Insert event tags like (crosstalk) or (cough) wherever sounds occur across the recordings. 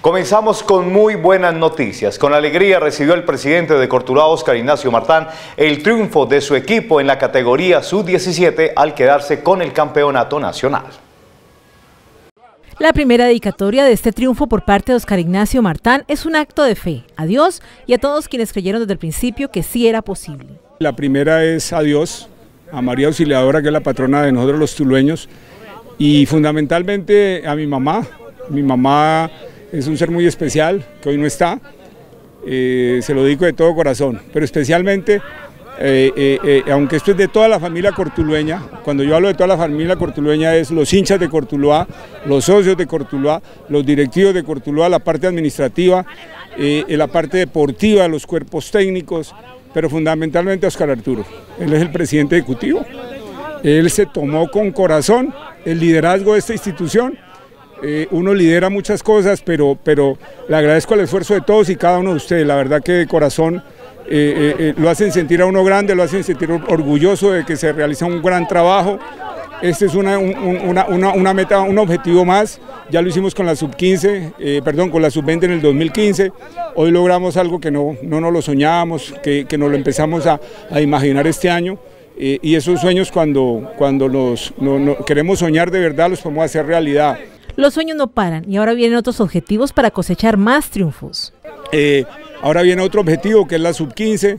Comenzamos con muy buenas noticias. Con alegría recibió el presidente de Cortuluá, Oscar Ignacio Martán, el triunfo de su equipo en la categoría Sub-17 al quedarse con el campeonato nacional. La primera dedicatoria de este triunfo por parte de Oscar Ignacio Martán es un acto de fe a Dios y a todos quienes creyeron desde el principio que sí era posible. La primera es a Dios, a María Auxiliadora, que es la patrona de nosotros los tulueños, y fundamentalmente a mi mamá. Mi mamá es un ser muy especial, que hoy no está, eh, se lo digo de todo corazón, pero especialmente, eh, eh, aunque esto es de toda la familia cortulueña, cuando yo hablo de toda la familia cortulueña es los hinchas de Cortuluá, los socios de Cortuluá, los directivos de Cortuluá, la parte administrativa, la parte deportiva, los cuerpos técnicos, pero fundamentalmente Oscar Arturo, él es el presidente ejecutivo, él se tomó con corazón el liderazgo de esta institución, eh, uno lidera muchas cosas, pero, pero le agradezco el esfuerzo de todos y cada uno de ustedes. La verdad que de corazón eh, eh, lo hacen sentir a uno grande, lo hacen sentir orgulloso de que se realiza un gran trabajo. Este es una, una, meta, un objetivo más. Ya lo hicimos con la sub-15, perdón, con la sub-20 en el 2015. Hoy logramos algo que no, no nos lo soñábamos, que, que nos lo empezamos a, imaginar este año. y esos sueños cuando, cuando los, queremos soñar de verdad los podemos hacer realidad. Los sueños no paran y ahora vienen otros objetivos para cosechar más triunfos. Eh, ahora viene otro objetivo que es la sub-15,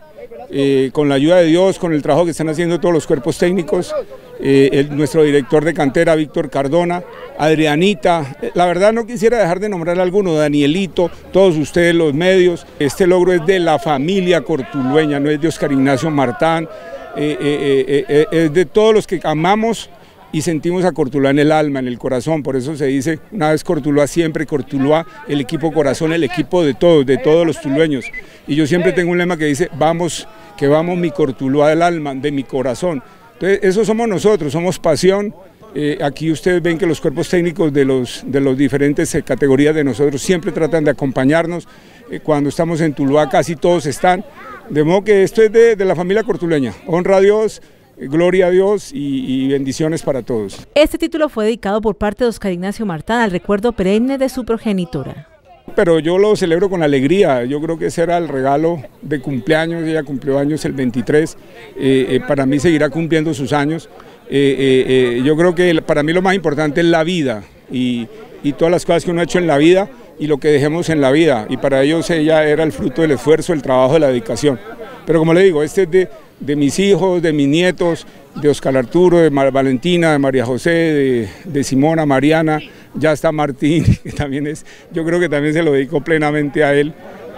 eh, con la ayuda de Dios, con el trabajo que están haciendo todos los cuerpos técnicos, eh, nuestro director de cantera, Víctor Cardona, Adrianita, la verdad no quisiera dejar de nombrar alguno, Danielito, todos ustedes, los medios, este logro es de la familia cortulueña, no es de Oscar Ignacio Martán, es de todos los que amamos y sentimos a Cortuluá en el alma, en el corazón, por eso se dice una vez Cortuluá, siempre Cortuluá, el equipo corazón, el equipo de todos, de todos los tulueños. Y yo siempre tengo un lema que dice, vamos, que vamos mi Cortuluá del alma, de mi corazón. Entonces, eso somos nosotros, somos pasión. Eh, aquí ustedes ven que los cuerpos técnicos de los, de los diferentes eh, categorías de nosotros siempre tratan de acompañarnos. Eh, cuando estamos en Tuluá casi todos están. De modo que esto es de, de la familia cortuleña. Honra a Dios, Gloria a Dios y, bendiciones para todos. Este título fue dedicado por parte de Oscar Ignacio Martán al recuerdo perenne de su progenitora. Pero yo lo celebro con alegría, yo creo que ese era el regalo de cumpleaños, ella cumplió años el 23, eh, eh, para mí seguirá cumpliendo sus años. Eh, yo creo que para mí lo más importante es la vida y, y todas las cosas que uno ha hecho en la vida y lo que dejemos en la vida. Y para ellos ella era el fruto del esfuerzo, el trabajo, de la dedicación. Pero como le digo, este es de, de mis hijos, de mis nietos, de Oscar Arturo, de Valentina, de María José, de, Simona, Mariana, ya está Martín, (laughs) que también es, yo creo que también se lo dedico plenamente a él,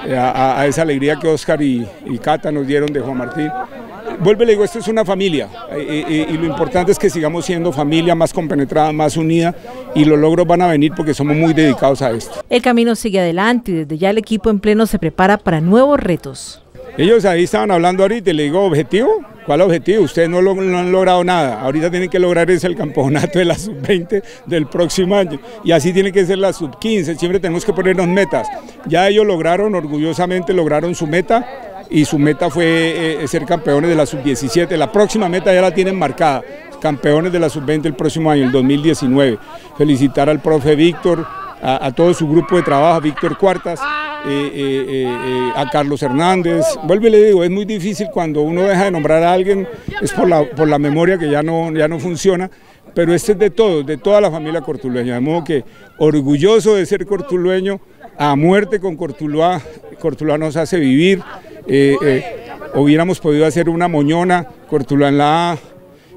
eh, a, esa alegría que Oscar y, Cata nos dieron de Juan Martín. Vuelve, le digo, esto es una familia eh, eh, y lo importante es que sigamos siendo familia más compenetrada, más unida y los logros van a venir porque somos muy dedicados a esto. El camino sigue adelante y desde ya el equipo en pleno se prepara para nuevos retos. Ellos ahí estaban hablando ahorita y le digo, ¿objetivo? ¿Cuál objetivo? Ustedes no, han logrado nada. Ahorita tienen que lograr ese el campeonato de la sub-20 del próximo año. Y así tiene que ser la sub-15. Siempre tenemos que ponernos metas. Ya ellos lograron, orgullosamente lograron su meta y su meta fue eh, ser campeones de la sub-17. La próxima meta ya la tienen marcada. Campeones de la sub-20 el próximo año, el 2019. Felicitar al profe Víctor, a, todo su grupo de trabajo, Víctor Cuartas, eh, eh, eh, a Carlos Hernández. Vuelve y le digo, es muy difícil cuando uno deja de nombrar a alguien, es por la, por la memoria que ya no, ya no funciona, pero este es de todos, de toda la familia cortulueña, de modo que orgulloso de ser cortulueño, a muerte con Cortuluá, Cortuluá nos hace vivir, hubiéramos podido hacer una moñona, Cortuluá en la A,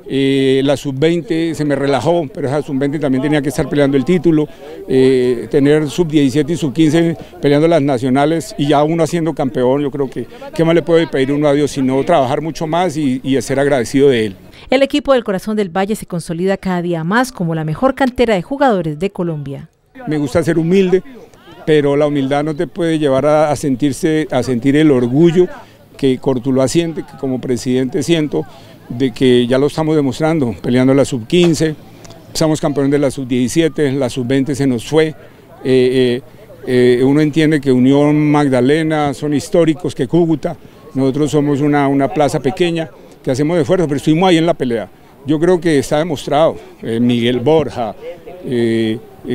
eh, la sub-20 se me relajó, pero esa sub-20 también tenía que estar peleando el título, eh, tener sub-17 y sub-15 peleando las nacionales y ya uno haciendo campeón, yo creo que qué más le puede pedir uno a Dios, sino trabajar mucho más y, y ser agradecido de él. El equipo del Corazón del Valle se consolida cada día más como la mejor cantera de jugadores de Colombia. Me gusta ser humilde, pero la humildad no te puede llevar a, sentirse, a sentir el orgullo que Cortuluá siente, que como presidente siento, de que ya lo estamos demostrando, peleando la sub-15, somos campeones de la sub-17, la sub-20 se nos fue. Eh, eh, eh, uno entiende que Unión Magdalena son históricos, que Cúcuta, nosotros somos una, una plaza pequeña, que hacemos esfuerzo, pero estuvimos ahí en la pelea. Yo creo que está demostrado, Miguel Borja,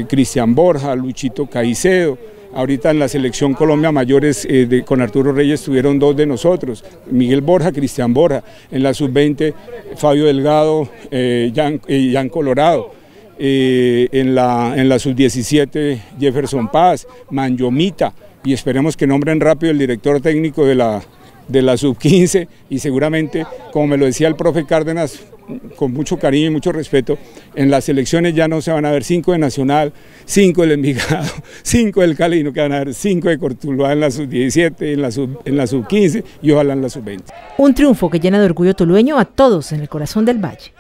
Cristian Borja, Luchito Caicedo, Ahorita en la selección Colombia Mayores eh, con Arturo Reyes tuvieron dos de nosotros, Miguel Borja, Cristian Borja. En la sub-20, Fabio Delgado, eh, Jan, Colorado. en la, en la sub-17, Jefferson Paz, Manyomita. Y esperemos que nombren rápido el director técnico de la, de la sub-15 y seguramente, como me lo decía el profe Cárdenas, con mucho cariño y mucho respeto, en las elecciones ya no se van a ver cinco de Nacional, cinco del Envigado, (laughs) cinco del Cali, no que van a ver cinco de Cortuluá en la sub-17, en la sub-15 sub y ojalá en la sub-20. Un triunfo que llena de orgullo tulueño a todos en el corazón del Valle.